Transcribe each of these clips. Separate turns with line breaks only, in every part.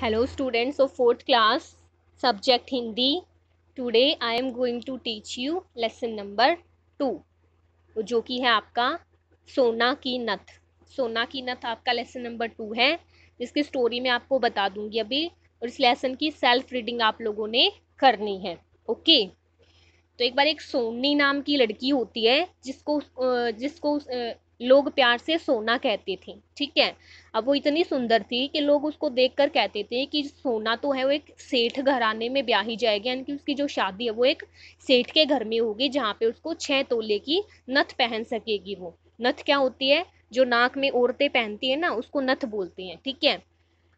Hello, students of fourth class. Subject Hindi. Today, I am going to teach you lesson number two जो कि है आपका सोना की नथ। सोना की नथ आपका लेसन नंबर टू है। जिसकी स्टोरी मैं आपको बता दूँगी अभी, और इस लेसन की सेल्फ रीडिंग आप लोगों ने करनी है। ओके तो एक बार एक सोनी नाम की लड़की होती है, जिसको जिसको लोग प्यार से सोना कहते थे, ठीक है? अब वो इतनी सुंदर थी कि लोग उसको देखकर कहते थे कि सोना तो है, वो एक सेठ घराने में ब्याही जाएगी, यानी कि उसकी जो शादी है, वो एक सेठ के घर में होगी, जहाँ पे उसको छः तोले की नथ पहन सकेगी वो। नथ क्या होती है? जो नाक में औरतें पहनती है ना, उसको नथ बोलती हैं, ठीक है?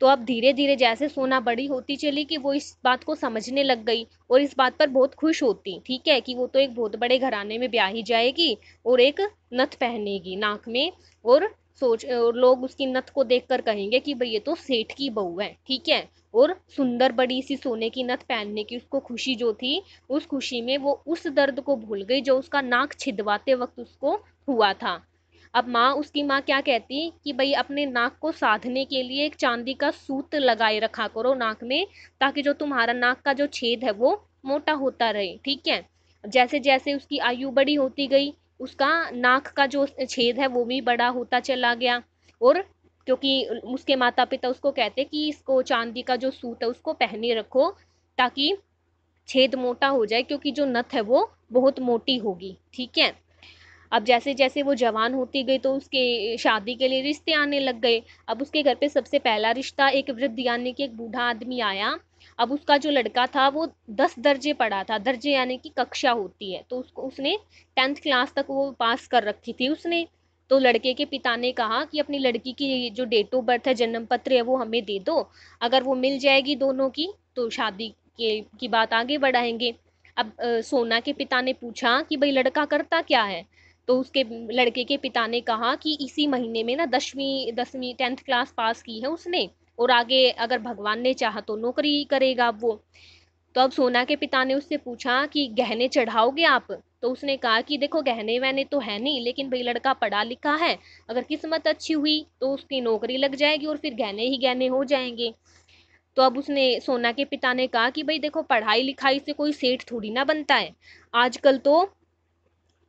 तो अब धीरे धीरे जैसे सोना बड़ी होती चली कि वो इस बात को समझने लग गई और इस बात पर बहुत खुश होती, ठीक है, कि वो तो एक बहुत बड़े घराने में ब्याही जाएगी और एक नथ पहनेगी नाक में और सोच, और लोग उसकी नथ को देखकर कहेंगे कि भाई ये तो सेठ की बहू है, ठीक है, और सुंदर बड़ी सी सोने की नथ पहनने की उसको खुशी जो थी, उस खुशी में वो उस दर्द को भूल गई जो उसका नाक छिदवाते वक्त उसको हुआ था। अब माँ, उसकी माँ क्या कहती? कि भाई, अपने नाक को साधने के लिए एक चांदी का सूत लगाए रखा करो नाक में, ताकि जो तुम्हारा नाक का जो छेद है वो मोटा होता रहे, ठीक है? जैसे जैसे उसकी आयु बड़ी होती गई, उसका नाक का जो छेद है वो भी बड़ा होता चला गया। और क्योंकि उसके माता पिता उसको कहते कि इसको चांदी का जो सूत है, उसको पहने रखो, ताकि छेद मोटा हो जाए, क्योंकि जो नथ है वो बहुत मोटी होगी, ठीक है? अब जैसे जैसे वो जवान होती गई तो उसके शादी के लिए रिश्ते आने लग गए। अब उसके घर पे सबसे पहला रिश्ता एक वृद्ध यानी कि एक बूढ़ा आदमी आया। अब उसका जो लड़का था वो दस दर्जे पढ़ा था। दर्जे यानी कि कक्षा होती है। तो उसको, उसने टेंथ क्लास तक वो पास कर रखी थी उसने। तो लड़के के पिता ने कहा कि अपनी लड़की की जो डेट ऑफ़ बर्थ है, जन्म पत्र है, वो हमें दे दो। अगर वो मिल जाएगी दोनों की तो शादी के, की बात आगे बढ़ाएँगे। अब सोना के पिता ने पूछा कि भाई लड़का करता क्या है? तो उसके लड़के के पिता ने कहा कि इसी महीने में ना दसवीं दसवीं टेंथ क्लास पास की है उसने और आगे अगर भगवान ने चाहा तो नौकरी करेगा वो। तो अब सोना के पिता ने उससे पूछा कि गहने चढ़ाओगे आप? तो उसने कहा कि देखो गहने वहने तो है नहीं, लेकिन भाई लड़का पढ़ा लिखा है, अगर किस्मत अच्छी हुई तो उसकी नौकरी लग जाएगी और फिर गहने ही गहने हो जाएँगे। तो अब उसने, सोना के पिता ने कहा कि भाई देखो पढ़ाई लिखाई से कोई सेठ थोड़ी ना बनता है। आजकल तो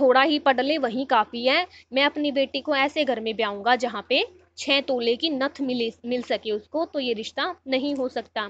थोड़ा ही पढ़ ले, वही काफ़ी है। मैं अपनी बेटी को ऐसे घर में ब्याऊँगा जहाँ पे छः तोले की नथ मिले, मिल सके उसको तो ये रिश्ता नहीं हो सकता।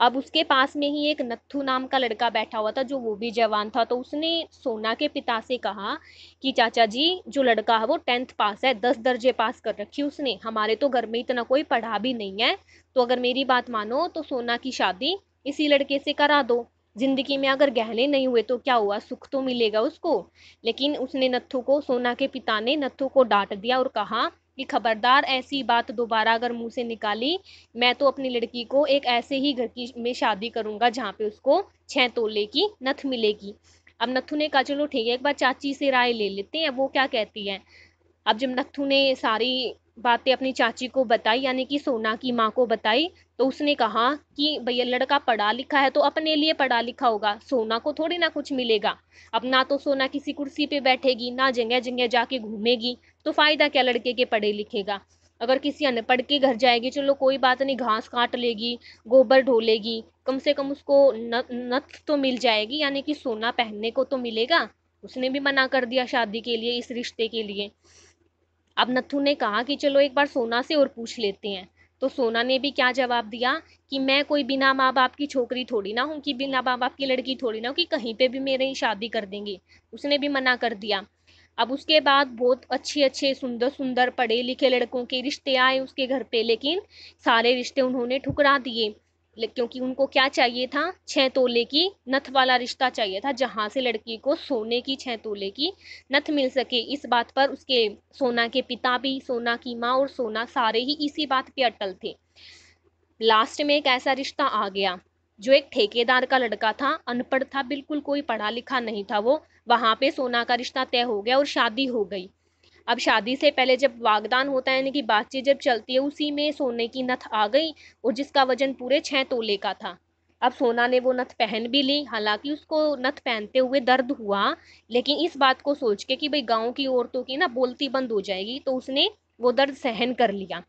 अब उसके पास में ही एक नत्थू नाम का लड़का बैठा हुआ था, जो वो भी जवान था तो उसने सोना के पिता से कहा कि, चाचा जी, जो लड़का है वो टेंथ पास है, दस दर्जे पास कर रखी उसने। हमारे तो घर में इतना कोई पढ़ा भी नहीं है तो अगर मेरी बात मानो तो सोना की शादी इसी लड़के से करा दो। ज़िंदगी में अगर गहने नहीं हुए तो क्या हुआ? सुख तो मिलेगा उसको। लेकिन उसने नत्थू को, सोना के पिता ने नत्थू को डांट दिया और कहा कि खबरदार, ऐसी बात दोबारा अगर मुँह से निकाली, मैं तो अपनी लड़की को एक ऐसे ही घर की में शादी करूँगा जहाँ पे उसको छः तोले की नथ मिलेगी। अब नत्थू ने कहा, चलो ठीक है, एक बार चाची से राय ले लेते हैं वो क्या कहती है? अब जब नत्थू ने सारी बातें अपनी चाची को बताई, यानी कि सोना की माँ को बताई तो उसने कहा कि भैया, लड़का पढ़ा लिखा है तो अपने लिए पढ़ा लिखा होगा, सोना को थोड़ी ना कुछ मिलेगा। अब ना तो सोना किसी कुर्सी पे बैठेगी, ना जगह जगह जाके घूमेगी तो फ़ायदा क्या लड़के के पढ़े लिखेगा? अगर किसी अनपढ़ के घर जाएगी, चलो कोई बात नहीं, घास काट लेगी, गोबर ढोलेगी, कम से कम उसको नथ तो मिल जाएगी, यानी कि सोना पहनने को तो मिलेगा। उसने भी मना कर दिया शादी के लिए, इस रिश्ते के लिए। अब नथु ने कहा कि चलो एक बार सोना से और पूछ लेते हैं। तो सोना ने भी क्या जवाब दिया कि मैं कोई बिना माँ बाप की छोकरी थोड़ी ना हूँ, कि बिना माँ बाप की लड़की थोड़ी ना हूँ, कि कहीं पे भी मेरे ही शादी कर देंगे। उसने भी मना कर दिया। अब उसके बाद बहुत अच्छे अच्छे सुंदर सुंदर पढ़े लिखे लड़कों के रिश्ते आए उसके घर पे, लेकिन सारे रिश्ते उन्होंने ठुकरा दिए। क्योंकि उनको क्या चाहिए था? छः तोले की नथ वाला रिश्ता चाहिए था, जहाँ से लड़की को सोने की छः तोले की नथ मिल सके। इस बात पर उसके सोना के पिता भी, सोना की माँ और सोना सारे ही इसी बात पे अटल थे। लास्ट में एक ऐसा रिश्ता आ गया, जो एक ठेकेदार का लड़का था, अनपढ़ था, बिल्कुल कोई पढ़ा लिखा नहीं था वो। वहाँ पे सोना का रिश्ता तय हो गया और शादी हो गई। अब शादी से पहले जब वागदान होता है, यानी कि बातचीत जब चलती है, उसी में सोने की नथ आ गई और जिसका वज़न पूरे छः तोले का था। अब सोना ने वो नथ पहन भी ली, हालाँकि उसको नथ पहनते हुए दर्द हुआ, लेकिन इस बात को सोच के कि भाई गाँव की औरतों की ना बोलती बंद हो जाएगी तो उसने वो दर्द सहन कर लिया।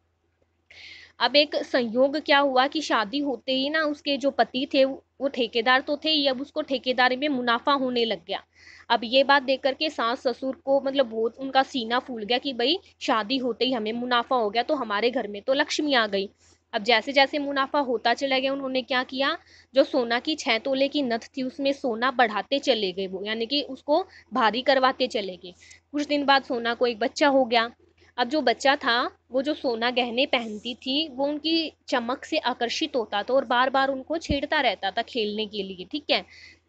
अब एक संयोग क्या हुआ कि शादी होते ही ना उसके जो पति थे, वो ठेकेदार तो थे ही, अब उसको ठेकेदारी में मुनाफा होने लग गया। अब ये बात देख करके सास ससुर को मतलब बहुत उनका सीना फूल गया कि भाई, शादी होते ही हमें मुनाफा हो गया तो हमारे घर में तो लक्ष्मी आ गई। अब जैसे जैसे मुनाफा होता चला गया, उन्होंने क्या किया? जो सोना की छः तोले की नथ थी, उसमें सोना बढ़ाते चले गए वो, यानी कि उसको भारी करवाते चले गए। कुछ दिन बाद सोना को एक बच्चा हो गया अब जो बच्चा था, वो जो सोना गहने पहनती थी, वो उनकी चमक से आकर्षित होता था और बार बार उनको छेड़ता रहता था खेलने के लिए, ठीक है?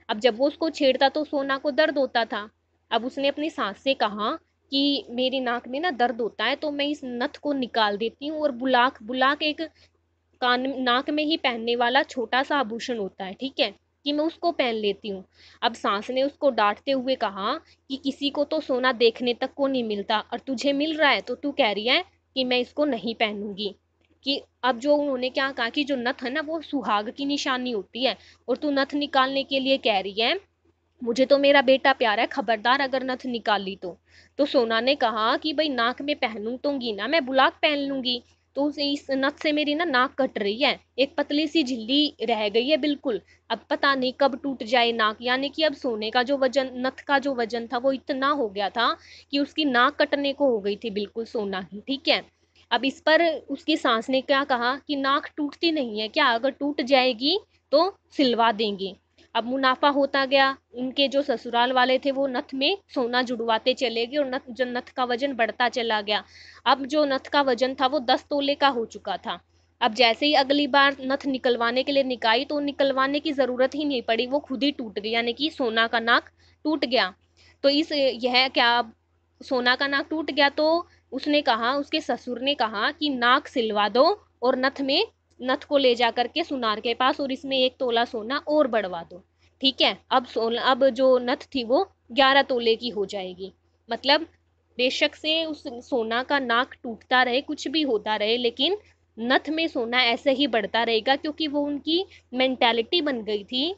अब जब वो उसको छेड़ता तो सोना को दर्द होता था। अब उसने अपनी सास से कहा कि मेरी नाक में ना दर्द होता है तो मैं इस नथ को निकाल देती हूँ और बुलाक बुलाक एक कान नाक में ही पहनने वाला छोटा सा आभूषण होता है, ठीक है? कि मैं उसको पहन लेती हूँ। अब सांस ने उसको डांटते हुए कहा कि किसी को तो सोना देखने तक को नहीं मिलता और तुझे मिल रहा है तो तू कह रही है कि मैं इसको नहीं पहनूँगी। कि अब जो उन्होंने क्या कहा कि जो नथ है ना, वो सुहाग की निशानी होती है और तू नथ निकालने के लिए कह रही है, मुझे तो मेरा बेटा प्यारा है, खबरदार अगर नथ निकाली तो। तो सोना ने कहा कि भाई नाक में पहनूँ तो ना, मैं बुलाक पहन लूँगी। तो इस नथ से मेरी ना नाक कट रही है। एक पतली सी झिल्ली रह गई है बिल्कुल। अब पता नहीं कब टूट जाए नाक, यानी कि अब सोने का जो वज़न नथ का जो वज़न था वो इतना हो गया था कि उसकी नाक कटने को हो गई थी बिल्कुल सोना ही, ठीक है? अब इस पर उसकी सांस ने क्या कहा कि नाक टूटती नहीं है, क्या अगर टूट जाएगी तो सिलवा देंगे। अब मुनाफा होता गया। उनके जो ससुराल वाले थे, वो नथ में सोना जुड़वाते चले गए और नथ, जो नथ का वज़न बढ़ता चला गया। अब जो नथ का वज़न था, वो दस तोले का हो चुका था। अब जैसे ही अगली बार नथ निकलवाने के लिए निकाई तो निकलवाने की ज़रूरत ही नहीं पड़ी। वो खुद ही टूट गई, यानी कि सोना का नाक टूट गया। तो इस, यह क्या सोना का नाक टूट गया? तो उसने कहा, उसके ससुर ने कहा कि नाक सिलवा दो और नथ में नथ को ले जा करके सुनार के पास और इसमें एक तोला सोना और बढ़वा दो। ठीक है? अब सोना अब जो नथ थी वो ग्यारह तोले की हो जाएगी। मतलब बेशक से उस सोना का नाक टूटता रहे, कुछ भी होता रहे, लेकिन नथ में सोना ऐसे ही बढ़ता रहेगा क्योंकि वो उनकी मेंटालिटी बन गई थी,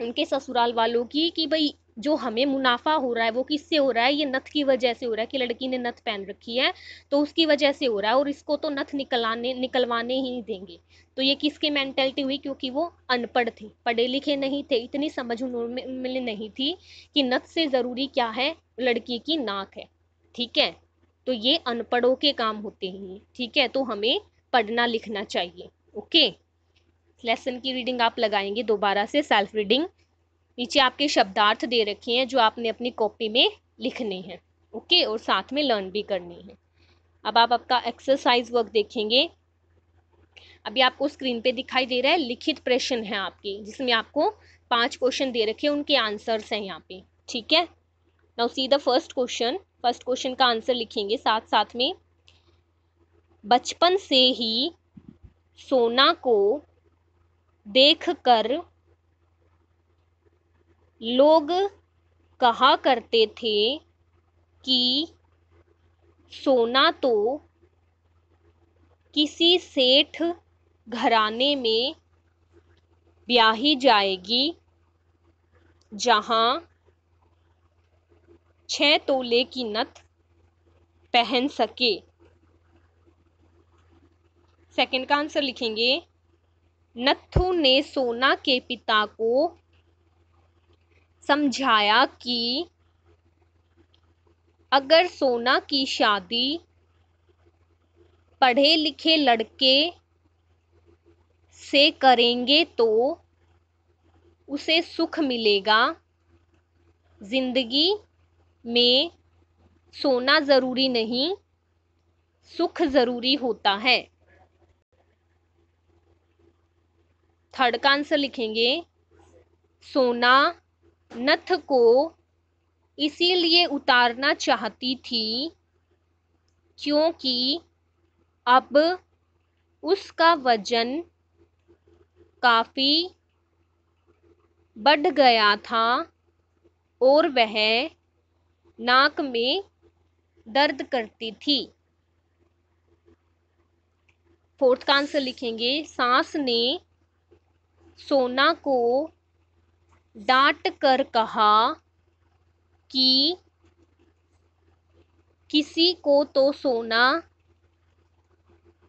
उनके ससुराल वालों की कि भाई जो हमें मुनाफा हो रहा है, वो किससे हो रहा है? ये नथ की वजह से हो रहा है कि लड़की ने नथ पहन रखी है तो उसकी वजह से हो रहा है और इसको तो नथ निकलाने, निकलवाने ही देंगे। तो ये किसकी मैंटेलिटी हुई? क्योंकि वो अनपढ़ थे, पढ़े लिखे नहीं थे, इतनी समझ उनमें नहीं थी कि नथ से ज़रूरी क्या है, लड़की की नाक है, ठीक है? तो ये अनपढ़ों के काम होते हैं ठीक है? तो हमें पढ़ना लिखना चाहिए, ओके? लेसन की रीडिंग आप लगाएँगे दोबारा से सेल्फ रीडिंग नीचे आपके शब्दार्थ दे रखे हैं जो आपने अपनी कॉपी में लिखने हैं ओके और साथ में लर्न भी करनी है। अब आप आपका एक्सरसाइज वर्क देखेंगे। अभी आपको स्क्रीन पे दिखाई दे रहा है, लिखित प्रश्न है आपके, जिसमें आपको पाँच क्वेश्चन दे रखे हैं, उनके आंसर्स हैं यहाँ पे, ठीक है? Now see the first question first question का आंसर लिखेंगे साथ साथ में। बचपन से ही सोना को देख कर लोग कहा करते थे कि सोना तो किसी सेठ घराने में ब्याही जाएगी, जहाँ छः तोले की नथ पहन सके। सेकंड का आंसर लिखेंगे नथु ने सोना के पिता को समझाया कि अगर सोना की शादी पढ़े लिखे लड़के से करेंगे तो उसे सुख मिलेगा। ज़िंदगी में सोना ज़रूरी नहीं, सुख ज़रूरी होता है। थर्ड का आंसर लिखेंगे, सोना नथ को इसीलिए उतारना चाहती थी क्योंकि अब उसका वज़न काफ़ी बढ़ गया था और वह नाक में दर्द करती थी। फोर्थ का आंसर लिखेंगे, सांस ने सोना को डांट कर कहा कि किसी को तो सोना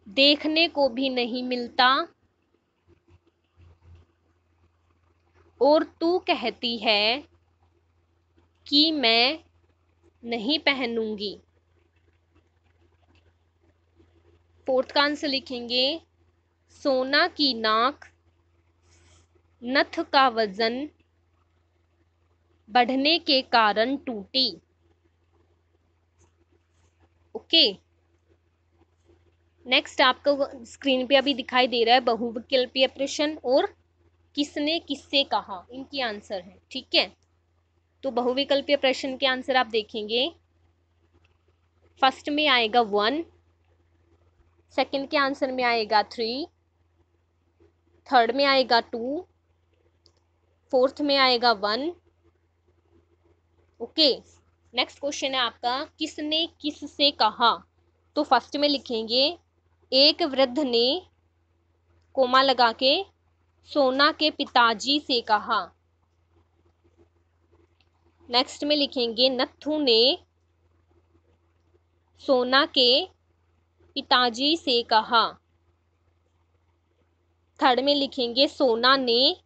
देखने को भी नहीं मिलता। और तू कहती है कि मैं नहीं पहनूँगी। फोर्थ का आंसर लिखेंगे, सोना की नाक, नथ का वज़न बढ़ने के कारण टूटी। ओके। नेक्स्ट आपको स्क्रीन पे अभी दिखाई दे रहा है बहुविकल्पीय प्रश्न और किसने किससे कहा? इनकी आंसर है, ठीक है? तो बहुविकल्पीय प्रश्न के आंसर आप देखेंगे। फ़र्स्ट में आएगा वन सेकंड के आंसर में आएगा थ्री थर्ड में आएगा टू फोर्थ में आएगा वन ओके नेक्स्ट क्वेश्चन है आपका, किसने किस से कहा? तो फ़र्स्ट में लिखेंगे, एक वृद्ध ने कोमा लगा के सोना के पिताजी से कहा। नेक्स्ट में लिखेंगे नथु ने सोना के पिताजी से कहा। थर्ड में लिखेंगे, सोना ने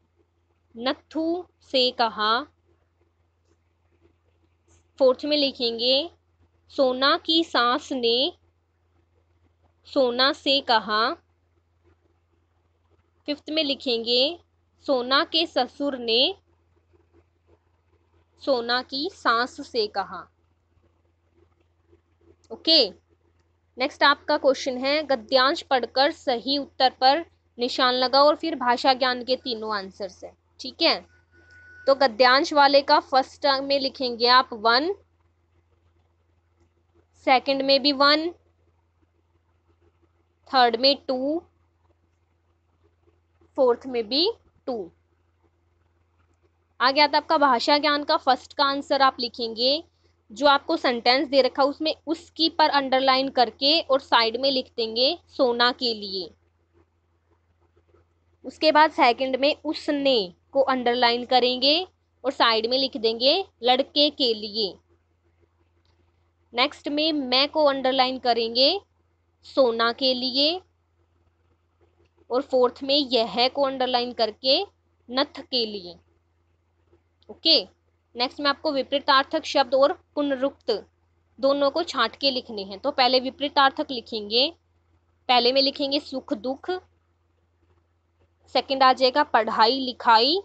नथु से कहा। फोर्थ में लिखेंगे, सोना की सास ने सोना से कहा। फिफ्थ में लिखेंगे, सोना के ससुर ने सोना की सास से कहा। ओके, नेक्स्ट आपका क्वेश्चन है, गद्यांश पढ़कर सही उत्तर पर निशान लगाओ और फिर भाषा ज्ञान के तीनों आंसर से, ठीक है? तो गद्यांश वाले का फ़र्स्ट में लिखेंगे आप वन सेकंड में भी वन थर्ड में टू फोर्थ में भी टू आ गया था आपका भाषा ज्ञान का फ़र्स्ट का आंसर आप लिखेंगे, जो आपको सेंटेंस दे रखा उसमें उसकी पर अंडरलाइन करके और साइड में लिख देंगे सोना के लिए. उसके बाद सेकंड में उसने. को अंडरलाइन करेंगे और साइड में लिख देंगे लड़के के लिए। नेक्स्ट में मैं को अंडरलाइन करेंगे सोना के लिए। और फोर्थ में यह को अंडरलाइन करके नथ के लिए। ओके नेक्स्ट में आपको विपरीतार्थक शब्द और पुनरुक्त दोनों को छांट के लिखने हैं। तो पहले विपरीतार्थक लिखेंगे। पहले में लिखेंगे सुख दुख सेकंड आ जाएगा पढ़ाई लिखाई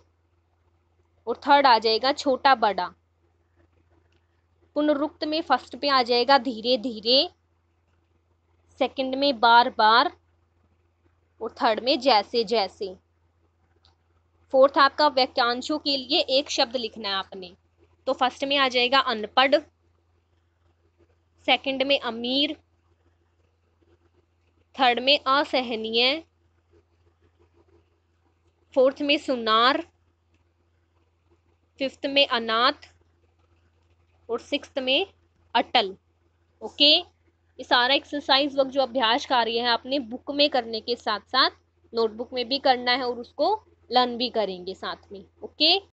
और थर्ड आ जाएगा छोटा बड़ा। पुनरुक्त में फ़र्स्ट पे आ जाएगा धीरे धीरे। सेकंड में बार बार और थर्ड में जैसे जैसे। फोर्थ आपका वाक्यांशों के लिए एक शब्द लिखना है आपने। तो फ़र्स्ट में आ जाएगा अनपढ़। सेकंड में अमीर। थर्ड में असहनीय। फोर्थ में सुनार, फिफ्थ में अनाथ और सिक्स में अटल। ओके? ये सारा एक्सरसाइज वर्क जो अभ्यास कार्य है, आपने बुक में करने के साथ साथ नोटबुक में भी करना है और उसको लर्न भी करेंगे साथ में। ओके?